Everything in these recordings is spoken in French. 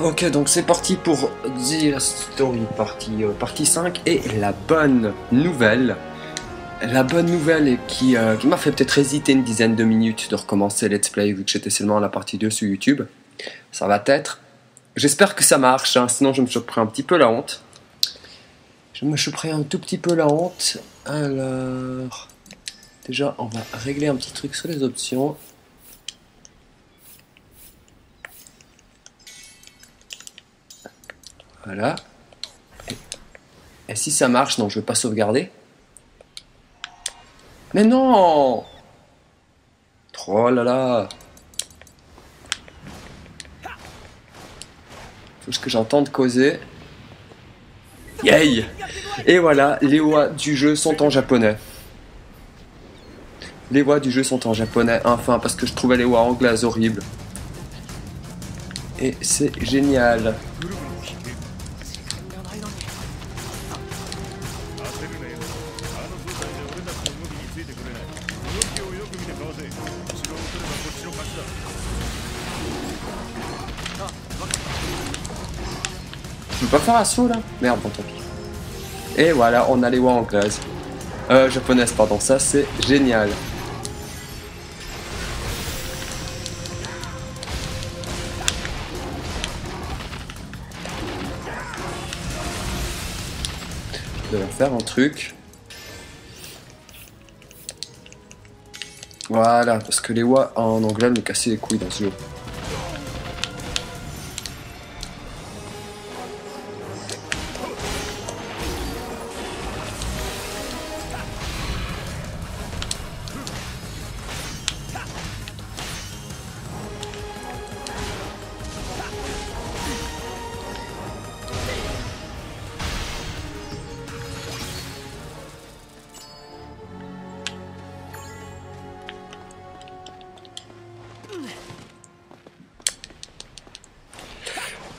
Ok, donc c'est parti pour The Story partie, euh, partie 5 et la bonne nouvelle. La bonne nouvelle qui, euh, qui m'a fait peut-être hésiter une dizaine de minutes de recommencer Let's Play vu que j'étais seulement à la partie 2 sur YouTube. Ça va être. J'espère que ça marche, hein, sinon je me pris un petit peu la honte. Je me pris un tout petit peu la honte. Alors. Déjà, on va régler un petit truc sur les options. Voilà. Et, si ça marche, non, je vais pas sauvegarder. Mais non Oh là là ce que j'entende causer. Yay Et voilà, les voix du jeu sont en japonais. Les voix du jeu sont en japonais, enfin, parce que je trouvais les voix anglaises horribles. Et c'est génial. Peux pas faire assaut là Merde, bon tant pis. Et voilà, on a les voix anglaises. Euh, japonaises, pardon, ça c'est génial. Je vais faire un truc. Voilà, parce que les voix en anglais me cassaient les couilles dans ce jeu.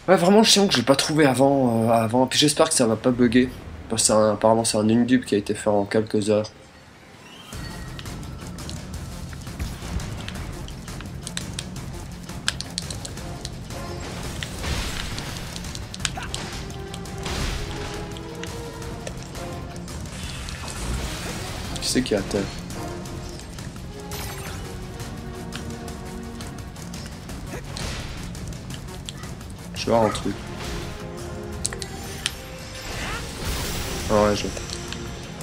Ouais, vraiment chiant que j'ai pas trouvé avant. euh, avant. Puis j'espère que ça va pas bugger. Un- apparemment, c'est un indub qui a été fait en quelques heures. Qui c'est qui a terre Un truc.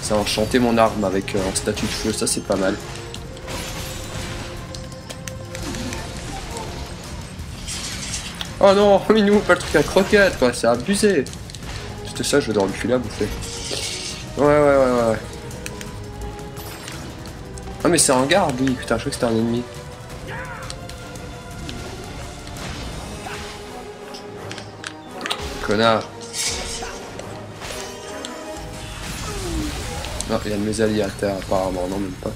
Ça a enchanté mon arme avec euh, un statut de feu, ça c'est pas mal. Oh non, Minou, pas le truc à croquette, quoi, c'est abusé. C'était ça, je vais devoir lui filer à bouffer. Ouais, ouais, ouais, ouais. ouais. Ah mais c'est un garde, oui, putain, je crois que c'était un ennemi. Connard. Non, il y a de mes alliés à terre apparemment, non même pas.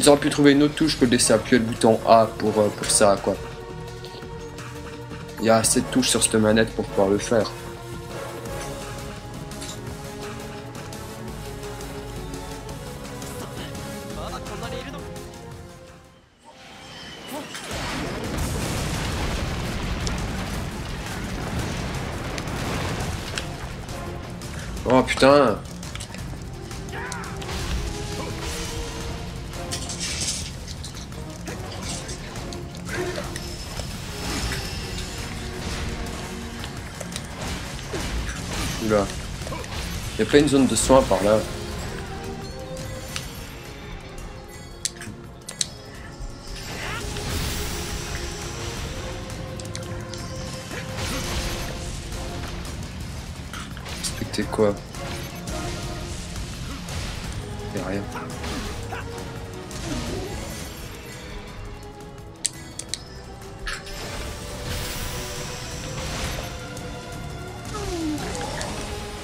Ils auraient pu trouver une autre touche que de laisser appuyer le bouton A pour, euh, pour ça quoi. Il y a assez de touches sur cette manette pour pouvoir le faire. Putain Oula. Il y a pas une zone de soins par là. Respecter quoi? Y'a rien.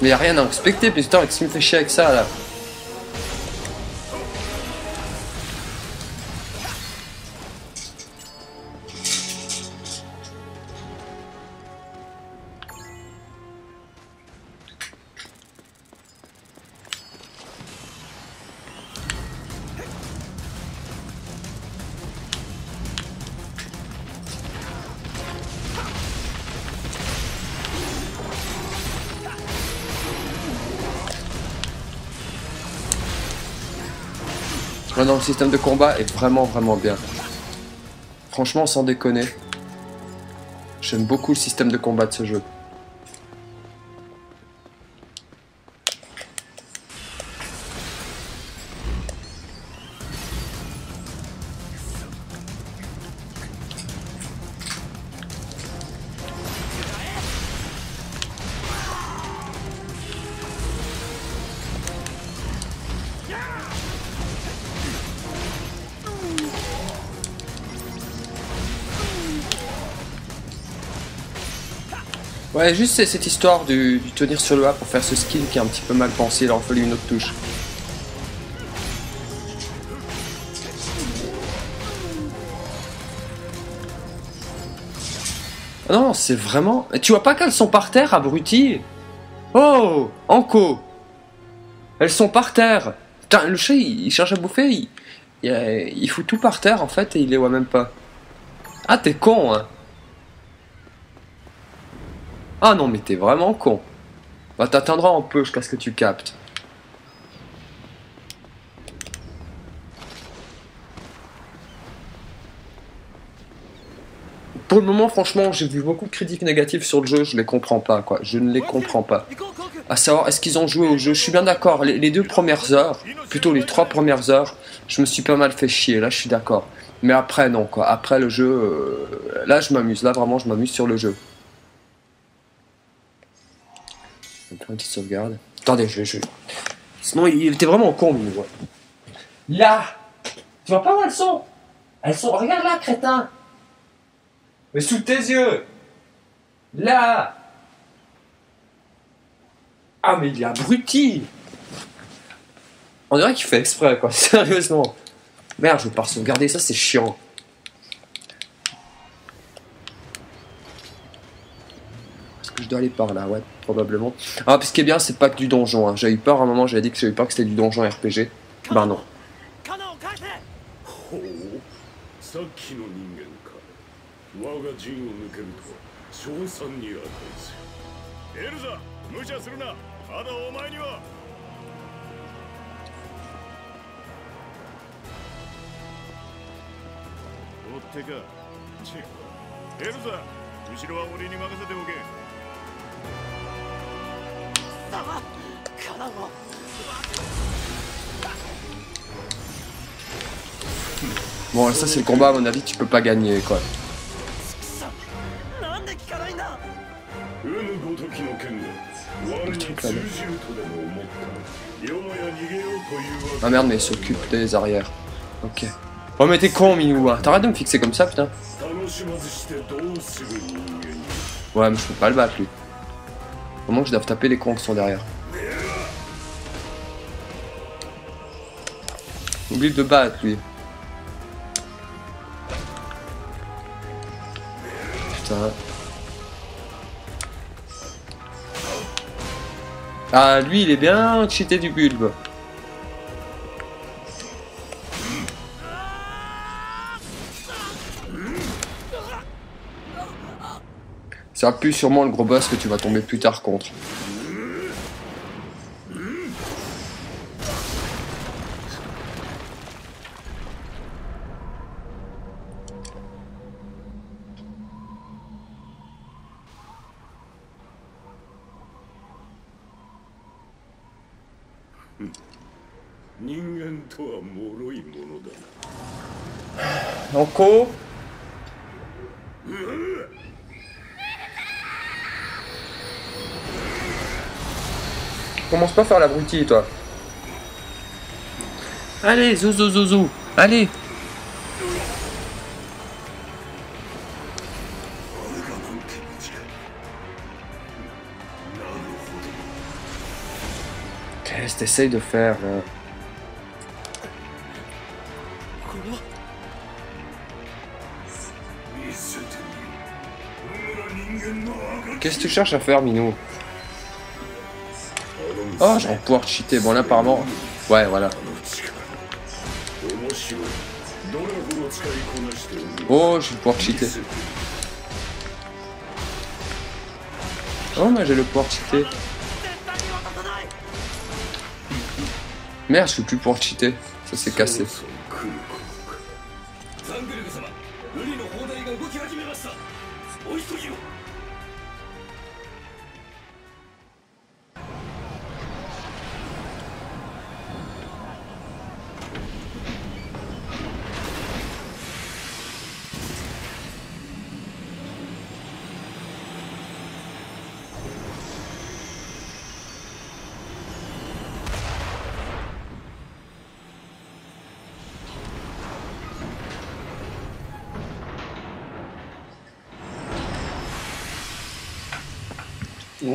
Mais y'a rien à respecter, putain, qu'est-ce qui me fait chier avec ça là? Système de combat est vraiment, vraiment bien. Franchement, sans déconner. J'aime beaucoup le système de combat de ce jeu. Juste cette histoire du, tenir sur le A pour faire ce skill qui est un petit peu mal pensé, il aurait fallu une autre touche. Ah non, c'est vraiment... Tu vois pas qu'elles sont par terre, abruti Oh Anko Elles sont par terre Putain, le chat, il, cherche à bouffer, il, il fout tout par terre, en fait, et il les voit même pas. Ah, t'es con, hein Ah non, mais t'es vraiment con. Bah, t'attendras un peu jusqu'à ce que tu captes. Pour le moment, franchement, j'ai vu beaucoup de critiques négatives sur le jeu, je les comprends pas, quoi. Je ne les comprends pas. À savoir, est-ce qu'ils ont joué au jeu? Je suis bien d'accord, les, les deux premières heures, plutôt les trois premières heures, je me suis pas mal fait chier, là je suis d'accord. Mais après, non, quoi. Après le jeu, euh, là je m'amuse, là vraiment je m'amuse sur le jeu. Une petite sauvegarde. Attendez, je vais. Je... Sinon, il était vraiment con, lui. ouais. Là Tu vois pas où elles sont? Elles sont. Regarde là, crétin Mais sous tes yeux Là Ah, mais il est abruti On dirait qu'il fait exprès, quoi. Sérieusement. Merde, je vais pas sauvegarder ça, c'est chiant. Je dois aller par là Ouais, probablement. Ah, puis ce qui est bien, c'est pas que du donjon. Hein. J'avais eu peur à un moment, j'avais dit que j'avais peur que c'était du donjon RPG. Bah non. カナを返せほうさっきの人間か我が陣を抜けるとは賞賛に値するエルザ無茶するなまだお前には追ってかチェエルザ後ろは俺に任せておけ貴様カナを Bon, ça c'est le combat, à mon avis, tu peux pas gagner, quoi. さなんで聞かないんだうぬごときの剣が我に通じるとでも思ったよもや逃げようというわけ Ah merde, mais il s'occupe des arrières. Ok. Oh, mais t'es con, Minou, hein. T'arrêtes de me fixer comme ça, putain. 楽しまずしてどうする人間に Ouais, mais je peux pas le battre, lui. Au moins que je dois taper les cons qui sont derrière. Oublie de battre, lui. Putain. Ah, lui, il est bien cheaté du bulbe. Ça pue sûrement le gros boss que tu vas tomber plus tard contre. "人 commence pas à faire l'abruti, toi. Allez, zouzou, zouzou, allez. Qu'est-ce que t'essayes de faire, euh là Qu'est-ce que tu cherches à faire, Minou? Oh, je vais pouvoir cheater. Bon, là, apparemment... Ouais, voilà. Oh, je vais pouvoir cheater. Oh, moi, j'ai le pouvoir cheater. Merde, je peux plus pouvoir cheater. Ça s'est cassé. Ah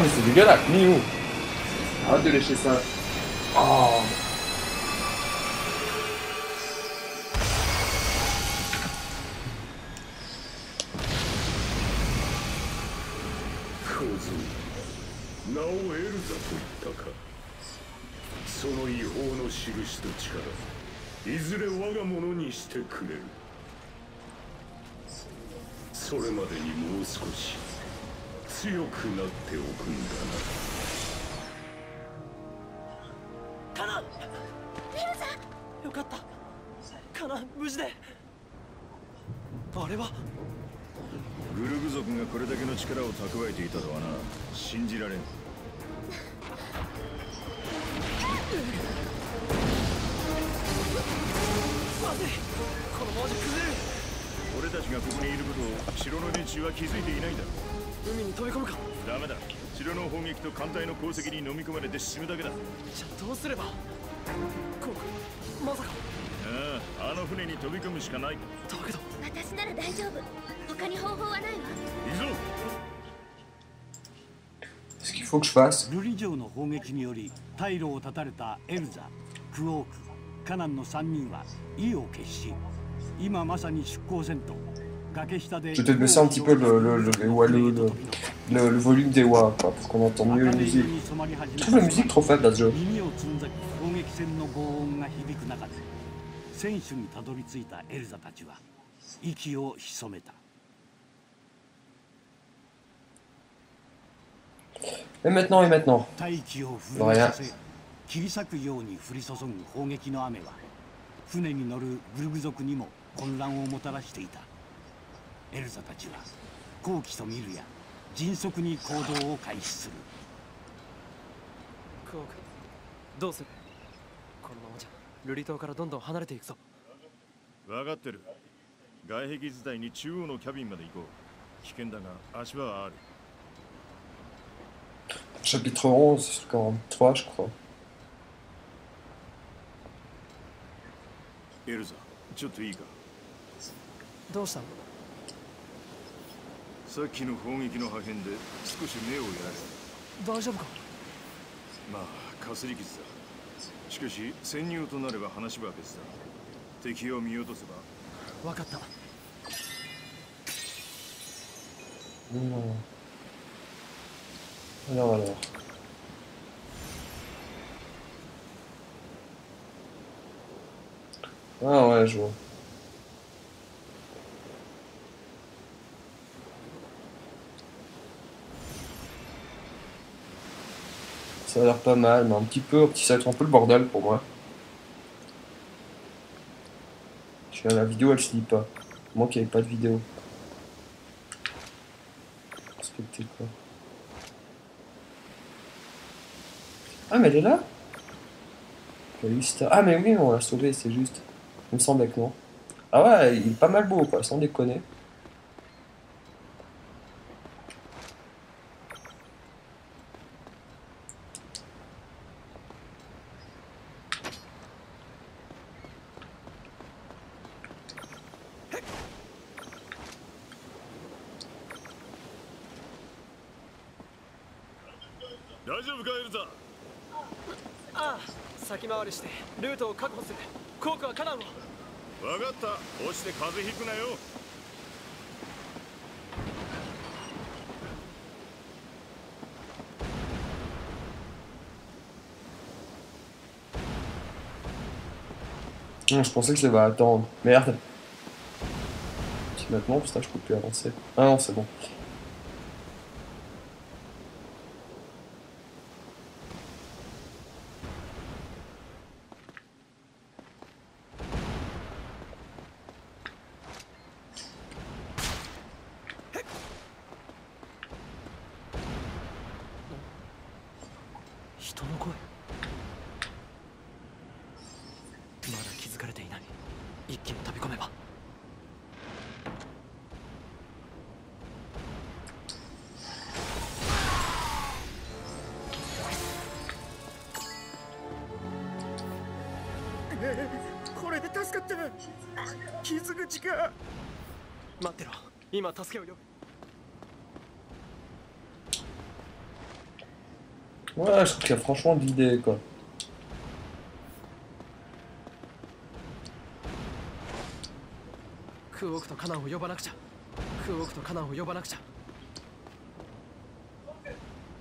mais c'est dégueulasse, Miou Arrête de lécher ça. してくれる。それまでにもう少し強くなっておくんだカナよかった。カナ無事で。あれは。グルグ族がこれだけの力を蓄えていたとはな。信じられん。まずいこのままじゃ崩れる俺たちがここにいることを城の連中は気づいていないんだ海に飛び込むかダメだ城の砲撃と艦隊の功績に飲み込まれて死ぬだけだじゃあどうすればコウ君まさかあああの船に飛び込むしかないだけど私なら大丈夫他に方法はないわいいぞ Ce qu'il faut que je fasse, 瑠璃城の砲撃により退路を断たれたエルザクオークカナンの3人は意を決し 今まさに出港せんと崖下で je vais peut-être baisser un petit peu le, le, le, le, ouais, le, le, le- le volume des WA, quoi, pour qu'on entende mieux la 明るい色 musique. に染まり始 Je め trouve la musique trop faible dans ce jeu. 耳をつんざく砲撃戦の轟音が響く中で選手にたどり着いたエルザたちは息を潜めた Et maintenant, et maintenant 大気を震えさせ切り裂くように降り注ぐ砲撃の雨は船に乗るグルグ族にも 混乱をもたらしていた。エルザたちは好奇と見るや迅速に行動を開始する。クオークどうする？このままじゃルリ島からどんどん離れていくぞ。分かってる。外壁伝いに中央のキャビンまで行こう。危険だが足場はある。Chapitre 11, sur 43, je crois. エルザちょっといいか？どうしたの？さっきの砲撃の破片で少し目をやられ。大丈夫か？まあかすり傷だ。しかし潜入となれば話は別だ敵を見落とせば。分かった。Non. Alors, alors. Ah ouais, je vois. Ça a l'air pas mal, mais un petit peu, ça va être un peu le bordel pour moi. La vidéo, elle se lit pas. Moi qu'il n'y avait pas de vidéo. Respecter quoi. Ah mais elle est là? Ah mais oui, on l'a sauvé, c'est juste. Il me semblait que non. Ah ouais, il est pas mal beau quoi, sans déconner. 先回りしてルートを確保するコークはカナンを分かった落ちて風邪ひくなよ「Hum, je pensais que ça va attendre. Merde. Maintenant, putain, je peux plus avancer. Ah non, c'est bon. 助けを呼ぶ Ouais, je trouve qu'il y a franchement de l'idée, quoi. クオークとカナンを呼ばなくちゃクオークとカナンを呼ばなくちゃ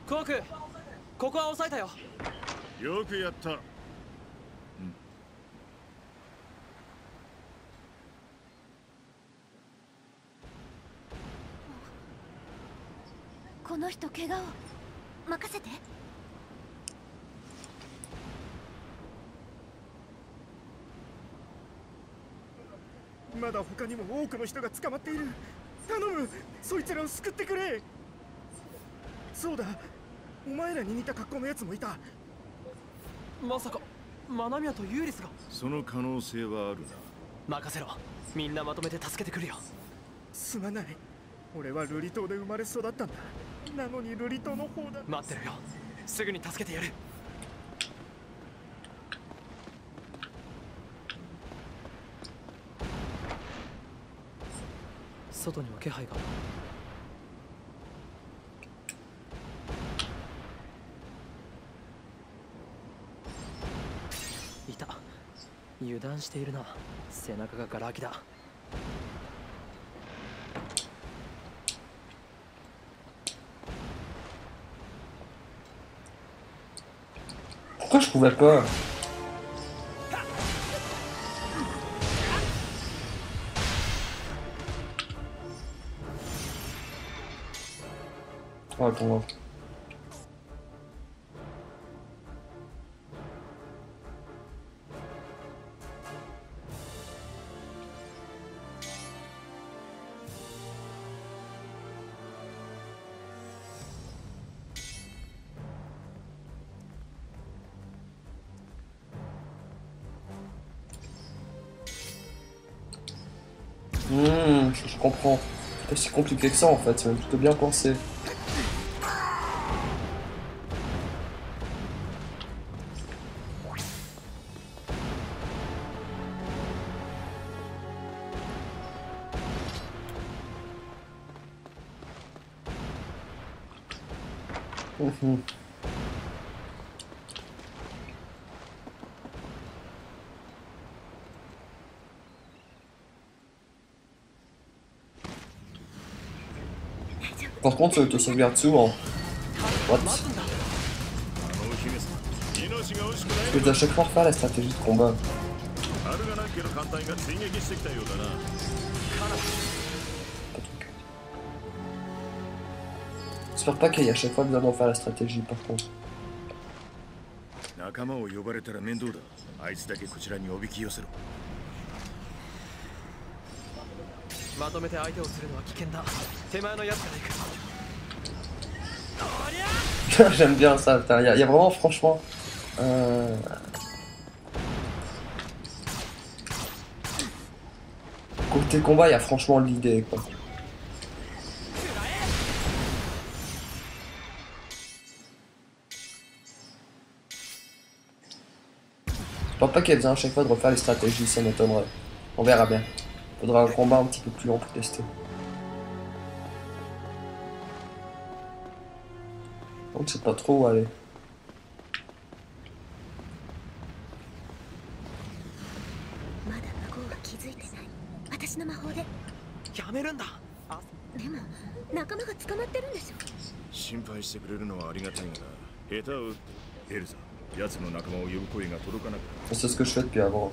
クオークここは抑えたよよくやった この人怪我を。任せて。まだ他にも多くの人が捕まっている。頼む。そいつらを救ってくれ。そうだ。お前らに似た格好のやつもいた。まさかマナミアとユーリスが。その可能性はあるな。任せろ。みんなまとめて助けてくるよ。すまない。俺はルリ島で生まれ育ったんだなのにルリ島の方だ。待ってるよ。すぐに助けてやる。外には気配が。いた。油断しているな。背中がガラ空きだ Pouvais pas attends. Je, comprends. C'est pas si compliqué que ça en fait, c'est même plutôt bien pensé. contre, euh, te sauvegarde souvent. What 待つんだあのお姫様命が惜しくない Tu dois à chaque fois refaire la stratégie de combat. アルガナン家の艦隊が追撃してきたようだな J'espère pas qu'il y ait à chaque fois besoin d'en faire la stratégie par contre. 仲間を呼ばれたら面倒だあいつだけこちらにおびき寄せろまとめて相手をするのは危険だ手前のやつから行くおり ゃ J'aime bien ça. Il y, a- vraiment, franchement. Euh... Côté combat, il y a franchement l'idée quoi. Je pense pas qu'il y ait besoin à chaque fois de refaire les stratégies, ça m'étonnerait. On verra bien. Faudra un combat un petit peu plus long pour tester. てるんでしょ心配してくれるのはありがたいが下手を打ってエルザ奴の仲間を呼ぶ声が届かなくなる。C'est ce que je fais depuis avant.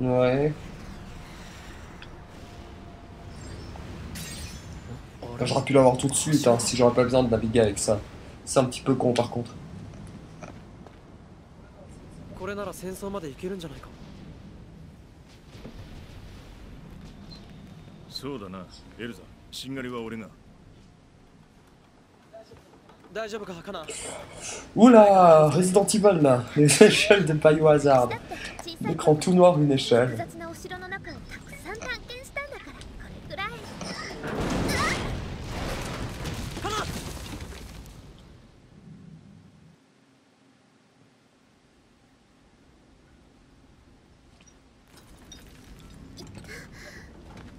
Ouais. J'aurais pu l'avoir tout de suite hein, si j'aurais pas besoin de naviguer avec ça. C'est un petit peu con par contre. Oula Resident Evil là Les échelles de Bayou Hazard L'écran tout noir d'une échelle.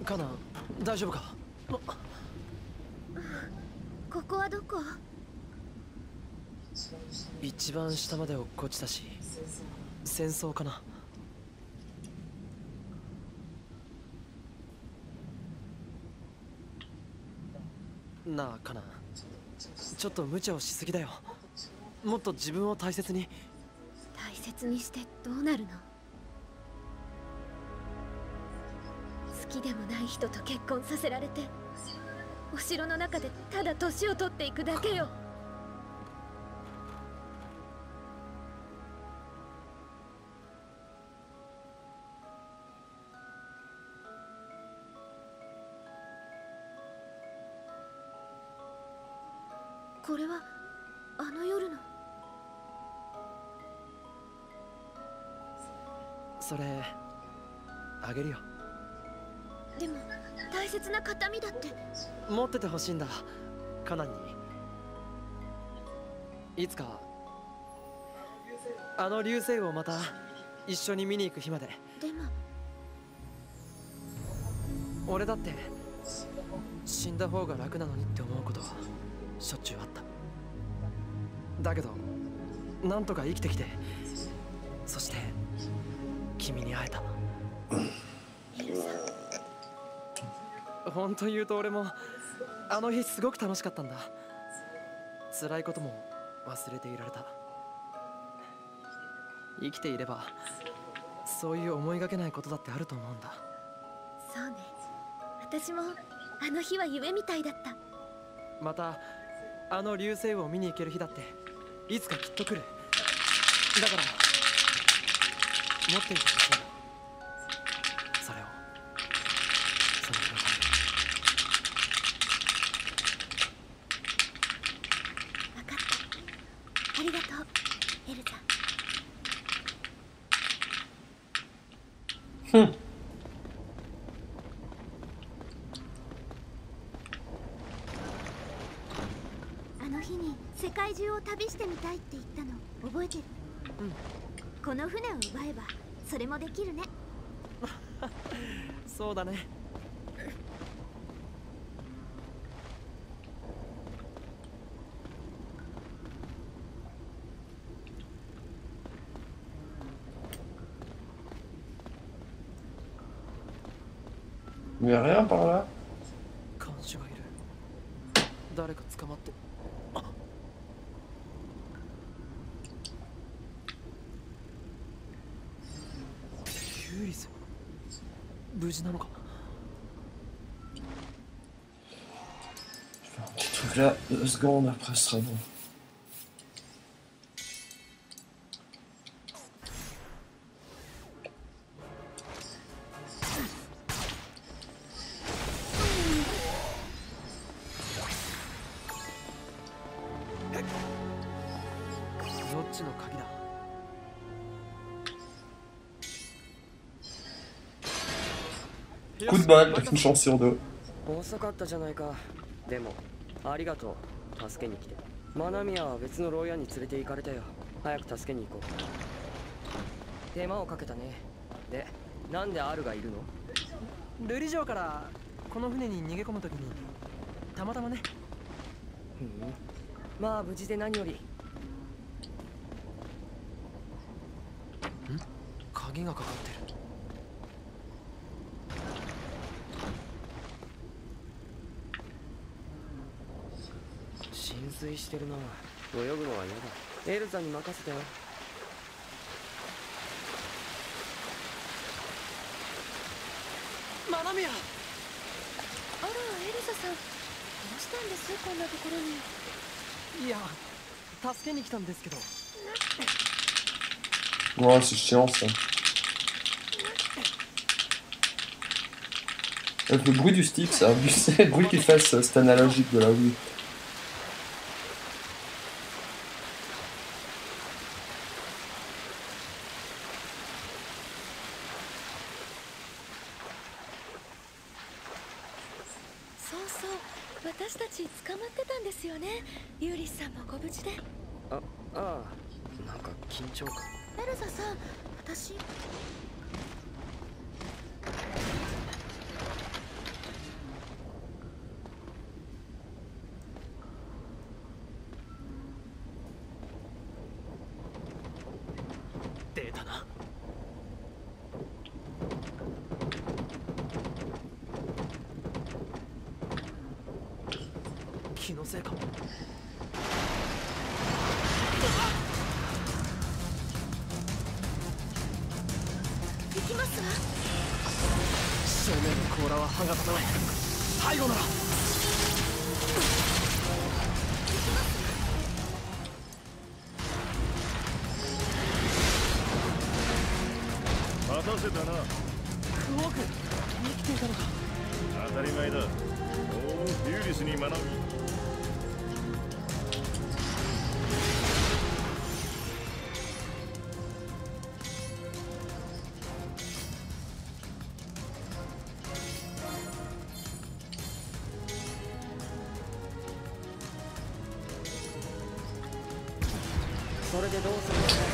Kana, 大丈夫かここはどこ一番下まで落っこちたし戦争かななあかな。ちょっと無茶をしすぎだよ。もっと自分を大切に。大切にしてどうなるの？好きでもない人と結婚させられてお城の中でただ年を取っていくだけよ。これはあの夜の。それあげるよ。でも大切な形見だって。持っててほしいんだ。カナンに。いつかあの流星をまた一緒に見に行く日まで。でも。俺だって死んだ方が楽なのにって思うこと。はしょっちゅうあった。だけどなんとか生きてきてそして君に会えた。本当言うと俺もあの日すごく楽しかったんだ。辛いことも忘れていられた。生きていればそういう思いがけないことだってあると思うんだ。そうね。私もあの日は夢みたいだった。またあの流星を見に行ける日だっていつかきっと来る。だから持っていてほしいそれを。その日のために分かった。ありがとうエルザ。Hum. あの日に世界中を旅してみたいって言ったの。覚えてる？うん。この船を奪えばそれもできるね。そうだね。Mais rien secondes après ce sera bon. どっちの鍵だ Coup de balle, avec une chance sur deux. 遅かったじゃないかでもありがとう 助けに来て。マナミアは別の牢屋に連れて行かれたよ。早く助けに行こう。手間をかけたね。でなんでアルがいるの？ルリ城からこの船に逃げ込むときに。たまたまね。ふん。まあ無事で何より。鍵がかかってる酔してるな泳ぐのは嫌だエルザに任せてよマナミアあらエルザさんどうしたんですこんなところにいや助けに来たんですけど chiant ça. Avec le bruit du stick, ça a abusé. Le bruit qu'il fait, c'est c'est analogique de la Wii. そうそう私たち捕まってたんですよねユーリスさんもご無事でエあああなんか緊張感ルザさん私データな気のせいかも。行きますわ。正面の甲羅は歯が立たない。背後なら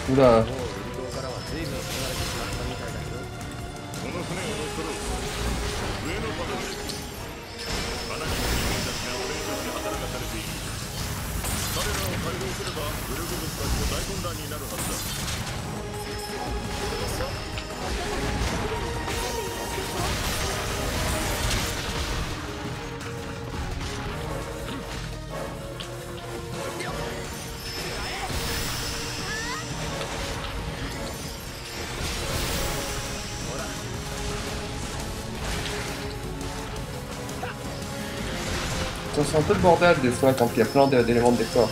우리가 Ça sent un peu le bordel des fois quand il y a plein d'é- d'éléments de décor.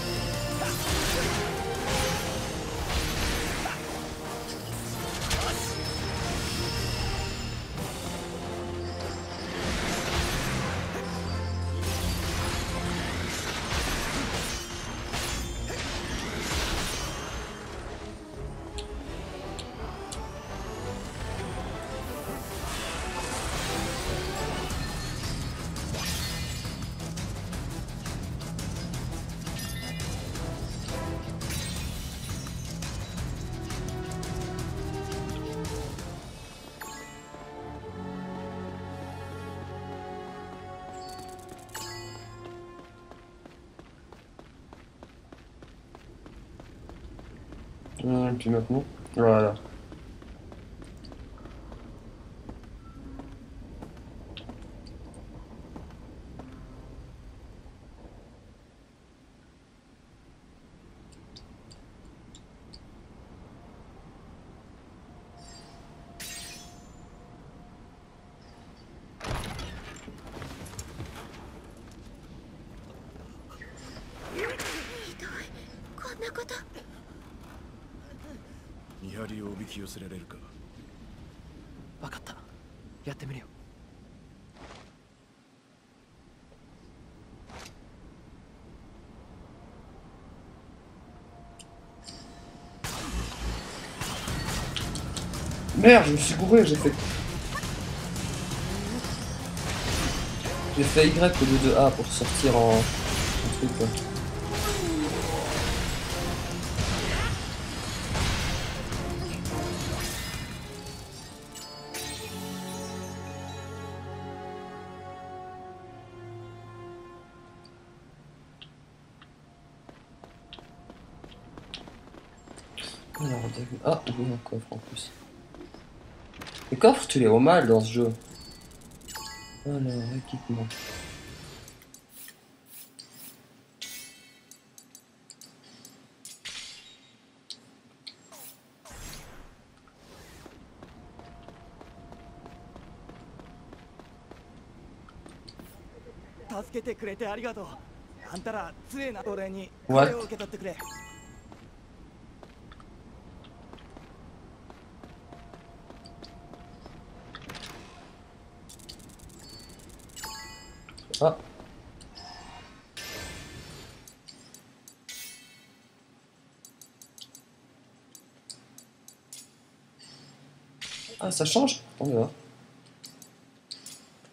うん、puis maintenant. 見張りをおびき寄せられるか分かったやってみるよ「Merde, je me suis bourré, j'ai fait... J'ai fait Y au lieu de A pour sortir en... en truc. quoi. beau coffre. Les coffres, tu les rends mal dans ce jeu. Oh Alors, équipement. Ah, ça change va voir.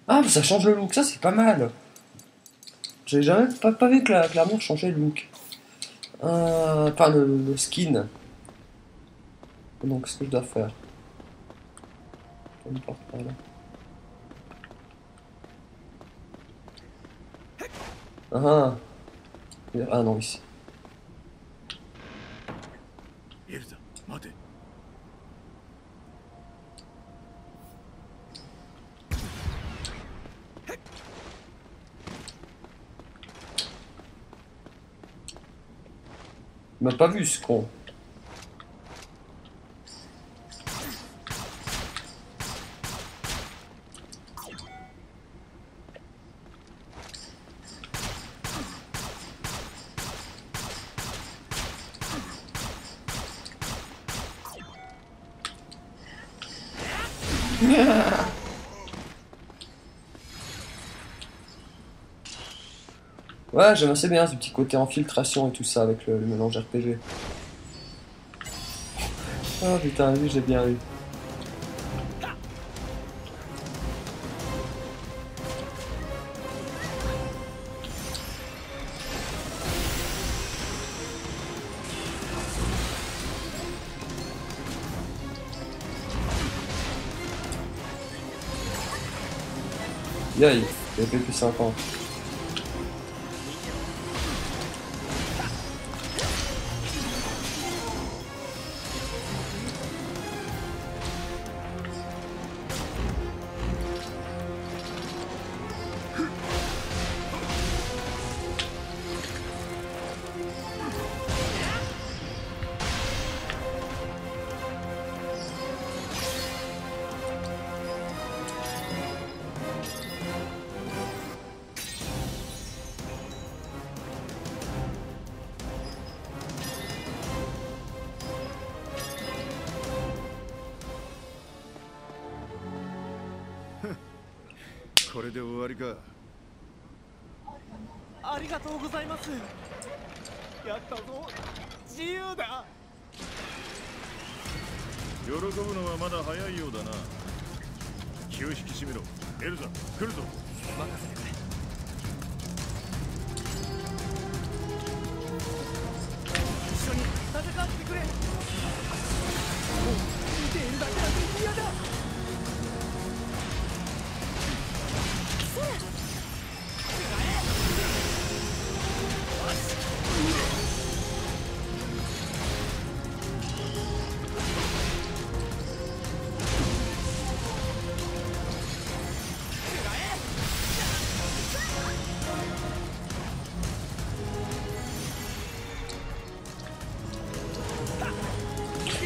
Ah, ça change le look, ça c'est pas mal. J'avais jamais pas, pas vu que la, changeait le look. Euh, enfin, le, le skin. Donc, ce que je dois faire. Là. Ah, ah. Ah non, ici. M'a pas vu ce. Ouais, j'aime assez bien ce petit côté infiltration et tout ça avec le, mélange RPG. Oh putain, lui j'ai bien eu. Yay, a fait plus 5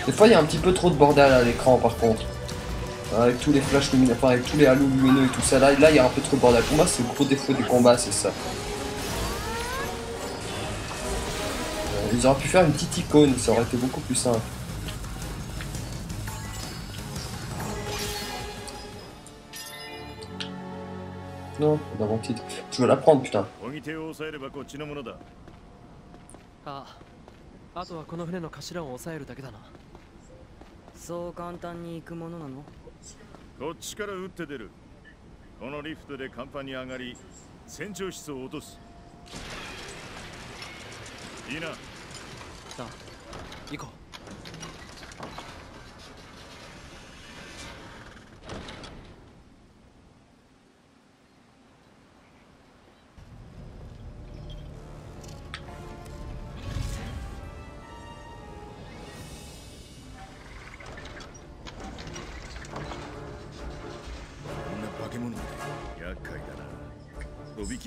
Des fois, il y a un petit peu trop de bordel à l'écran, par contre. Avec tous les flashs lumineux, enfin avec tous les halos lumineux et tout ça. Là, là, il y a un peu trop de bordel. Pour moi, c'est le gros défaut du combat, c'est ça. Euh, Ils auraient pu faire une petite icône, ça aurait été beaucoup plus simple. Non, dans mon titre. Je veux la prendre, putain. 小そう簡単に行くものなの？こっちから撃って出る。このリフトで甲板に上がり船長室を落とす。いいな。さあ行ここ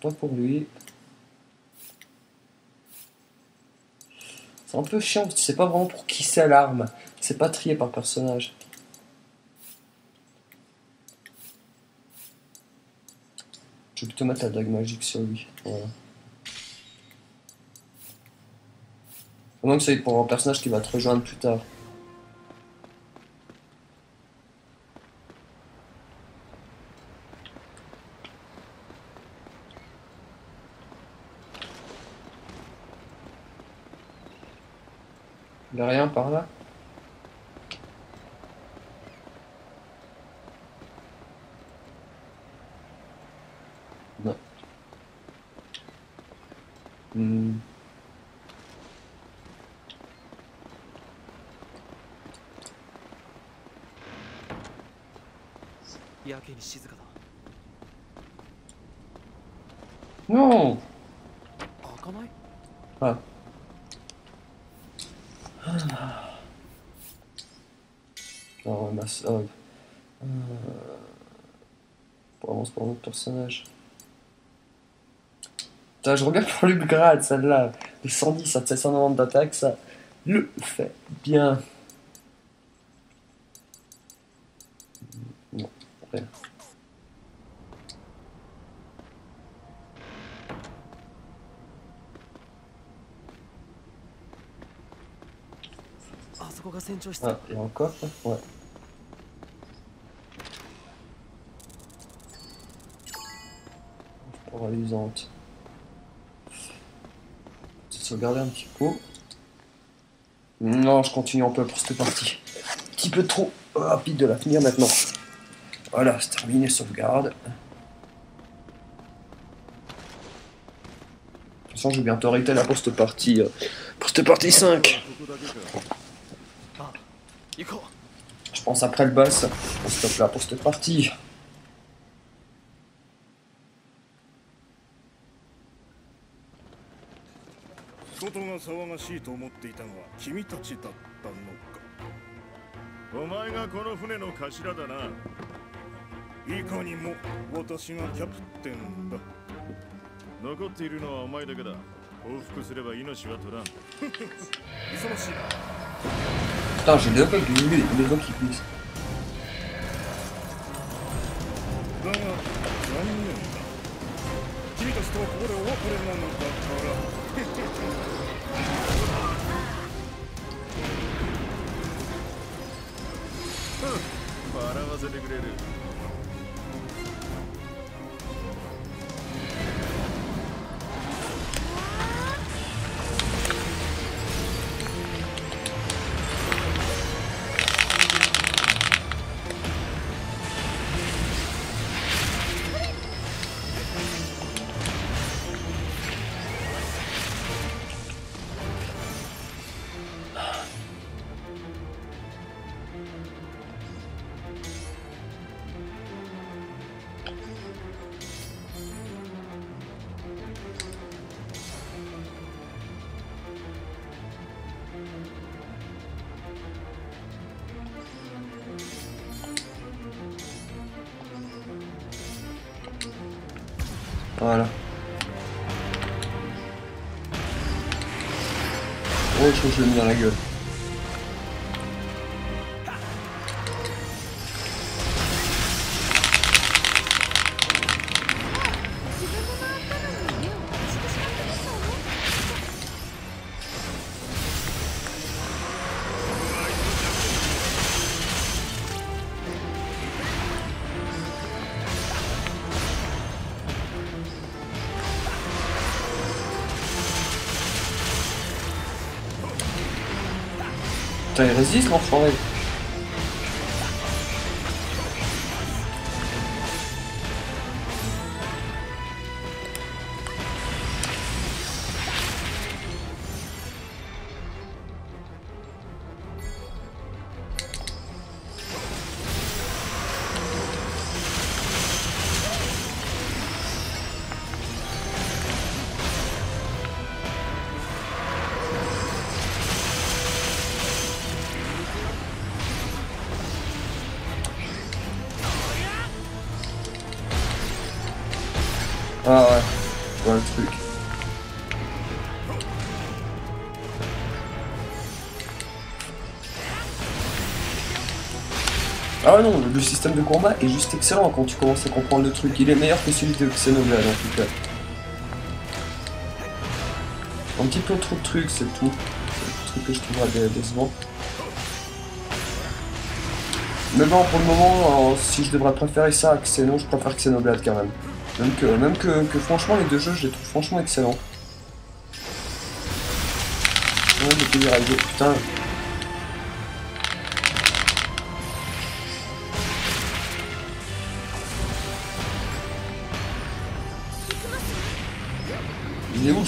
pas pour lui. C'est un peu chiant, tu sais pas vraiment pour qui c'est l'arme. C'est pas trié par personnage. Je vais plutôt mettre la dague magique sur lui. Voilà. Au moins que ça pour un personnage qui va te rejoindre plus tard. rien par là. Non. Hmm. Non. Ah. myself. Euh... Pour avancer pour notre personnage. Putain, je regarde pour le celle-là. De 110 à 790 d'attaque, ça le fait bien. Non, rien. Ah, ah et encore, ouais. Paralysante. Peut-être sauvegarder un petit peu. Non, je continue un peu pour cette partie. Un petit peu trop rapide de la finir maintenant. Voilà, c'est terminé, sauvegarde. De toute façon, je vais bientôt arrêter la post partie. euh, partie 5. 行こ Je pense après le boss, on stoppe là pour cette partie. 君たちだったのか。お前がこの船の頭だな。いかにも私がキャプテンだ。残っているのはお前だけだ。報復すれば命は取らん。忙しいな Putain, j'ai deux avec les, les gens qui glissent. だが残念だ。君たちとはここでお別れなのだから 笑わせてくれる Oh, je je l'ai mis dans résiste l'enfoiré. Le système de combat est juste excellent quand tu commences à comprendre le truc. Il est meilleur que celui de Xenoblade en tout cas. Un petit peu trop de trucs, c'est tout. C'est le truc que je trouve dé décevant. Mais bon, pour le moment, euh, si je devrais préférer ça à Xeno, je préfère Xenoblade quand même. Même que, même que, franchement, les deux jeux, je les trouve franchement excellents. Ouais, putain. Il est où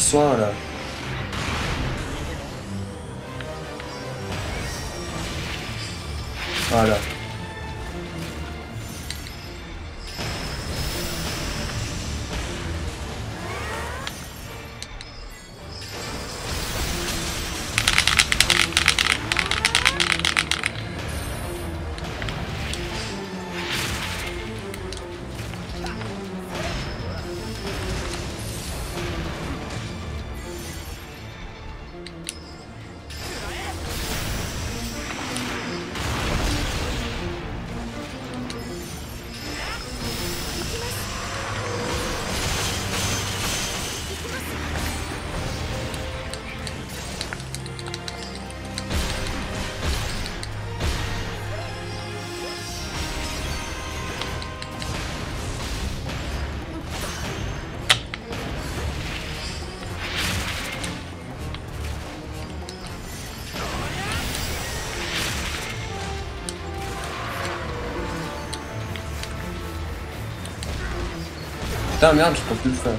Putain merde, je peux plus le faire.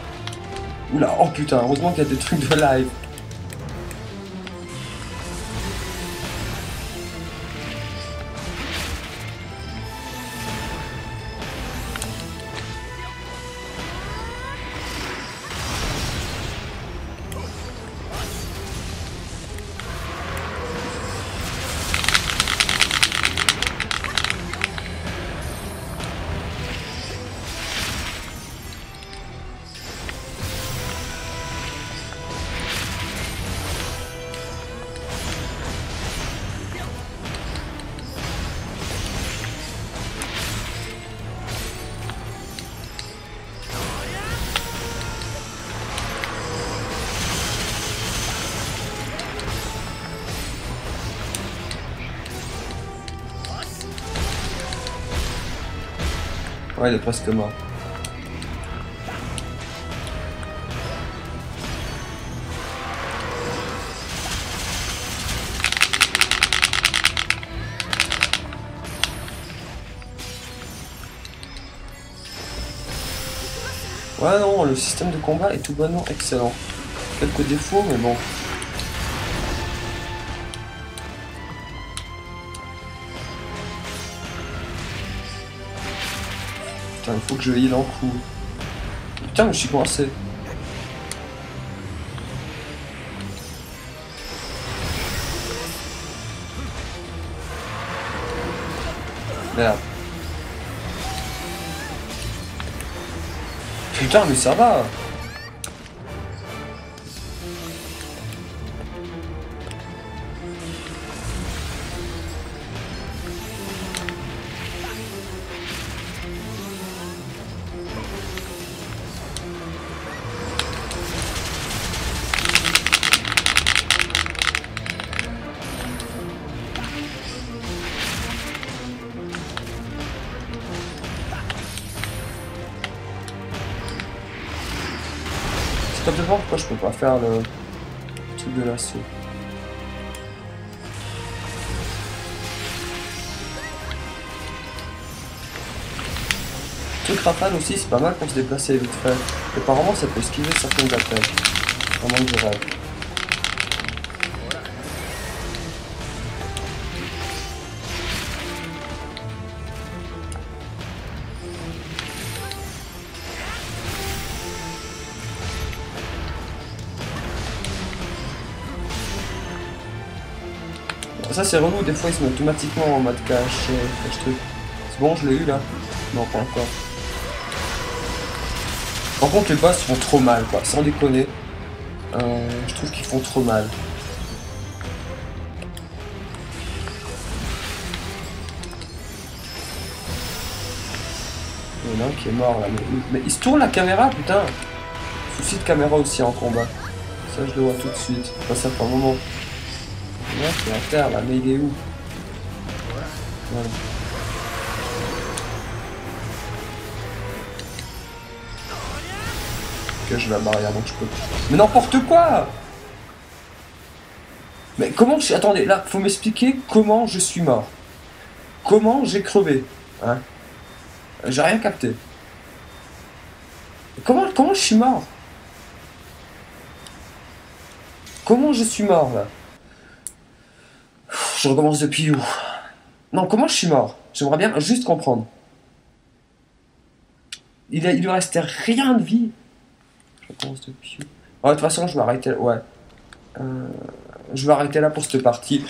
Oula, oh putain, heureusement qu'il y a des trucs de live. Ouais, il est presque mort. Ouais non, le système de combat est tout bonnement excellent. Quelques défauts, mais bon. Putain, il faut que je heal en coup. Putain, mais je suis coincé. Merde. Putain, mais ça va le truc de l'assaut. Le truc rafale aussi c'est pas mal pour se déplacer vite fait. Apparemment ça peut esquiver certaines attaques. Vraiment que c'est relou, des fois ils mettent automatiquement en mode cache, truc. C'est bon, je l'ai eu là Non, pas encore. Par contre, les boss font trop mal, quoi. Sans déconner. Euh, je trouve qu'ils font trop mal. Il y en a un qui est mort là. Mais, mais il se tourne la caméra, putain Souci de caméra aussi en combat. Ça, je le vois tout de suite. Enfin, ça fait un moment. Là, c'est à terre là, mais il est où Voilà. Ok, je vais la barrière donc je peux. Mais n'importe quoi Mais comment je suis. Attendez, là, faut m'expliquer comment je suis mort. Comment j'ai crevé Hein J'ai rien capté. Comment, comment je suis mort? Comment je suis mort là? Je recommence depuis où? Non, comment je suis mort? J'aimerais bien juste comprendre. Il, lui restait rien de vie. Je recommence depuis où? De toute façon, je vais arrêter. Ouais. Euh, je vais arrêter là pour cette partie.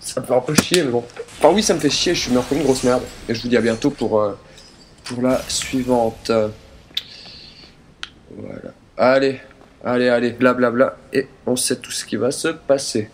Ça me fait un peu chier, mais bon. Enfin, oui, ça me fait chier, je suis mort comme une grosse merde. Et je vous dis à bientôt pour, euh, pour la suivante. Voilà. Allez, allez, allez, blablabla. Et on sait tout ce qui va se passer.